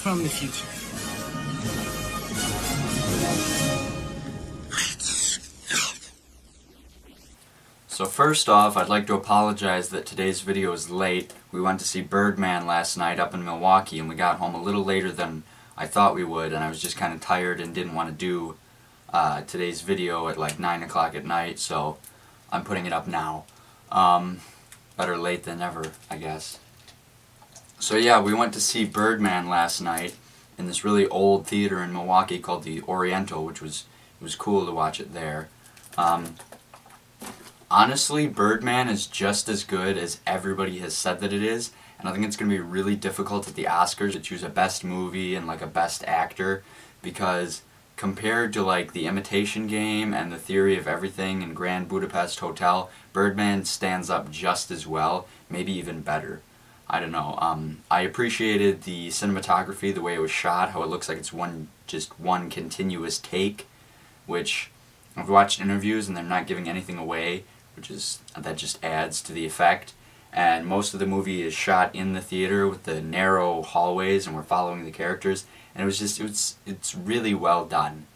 from the future. So first off, I'd like to apologize that today's video is late. We went to see Birdman last night up in Milwaukee and we got home a little later than I thought we would and I was just kind of tired and didn't want to do uh, today's video at like 9 o'clock at night so I'm putting it up now. Um, better late than never, I guess. So yeah, we went to see Birdman last night in this really old theater in Milwaukee called the Oriental, which was it was cool to watch it there. Um, honestly, Birdman is just as good as everybody has said that it is, and I think it's going to be really difficult at the Oscars to choose a best movie and like a best actor because compared to like The Imitation Game and The Theory of Everything and Grand Budapest Hotel, Birdman stands up just as well, maybe even better. I don't know. Um, I appreciated the cinematography, the way it was shot, how it looks like it's one just one continuous take, which I've watched interviews and they're not giving anything away, which is that just adds to the effect. And most of the movie is shot in the theater with the narrow hallways, and we're following the characters. And it was just it's it's really well done.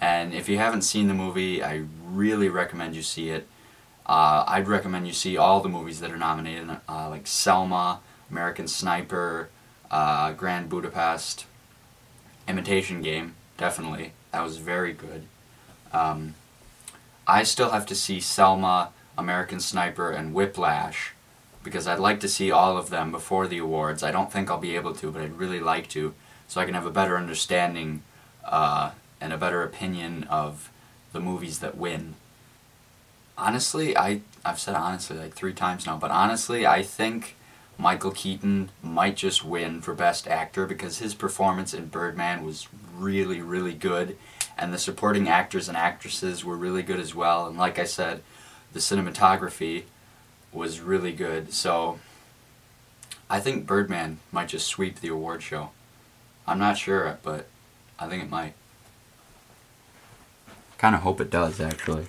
And if you haven't seen the movie, I really recommend you see it. Uh, I'd recommend you see all the movies that are nominated, uh, like Selma, American Sniper, uh, Grand Budapest, Imitation Game, definitely. That was very good. Um, I still have to see Selma, American Sniper, and Whiplash because I'd like to see all of them before the awards. I don't think I'll be able to, but I'd really like to so I can have a better understanding uh, and a better opinion of the movies that win. Honestly, I, I've said honestly like three times now, but honestly, I think Michael Keaton might just win for Best Actor because his performance in Birdman was really, really good. And the supporting actors and actresses were really good as well. And like I said, the cinematography was really good. So I think Birdman might just sweep the award show. I'm not sure, but I think it might. Kind of hope it does, actually.